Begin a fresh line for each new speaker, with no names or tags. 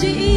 j'ai